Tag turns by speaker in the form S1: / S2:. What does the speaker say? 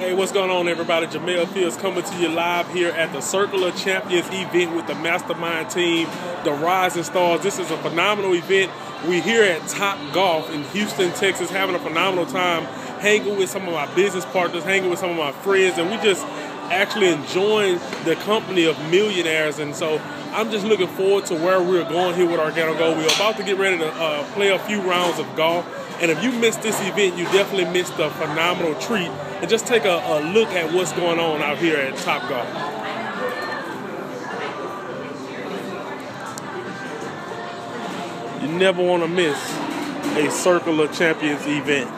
S1: Hey, what's going on, everybody? Jamell Fields coming to you live here at the Circle of Champions event with the Mastermind team, the Rising Stars. This is a phenomenal event. We're here at Top Golf in Houston, Texas, having a phenomenal time, hanging with some of my business partners, hanging with some of my friends, and we just actually enjoying the company of millionaires. And so I'm just looking forward to where we're going here with Organo Gold. We're about to get ready to uh, play a few rounds of golf. And if you missed this event, you definitely missed a phenomenal treat. And just take a, a look at what's going on out here at Top Golf. You never want to miss a Circle of Champions event.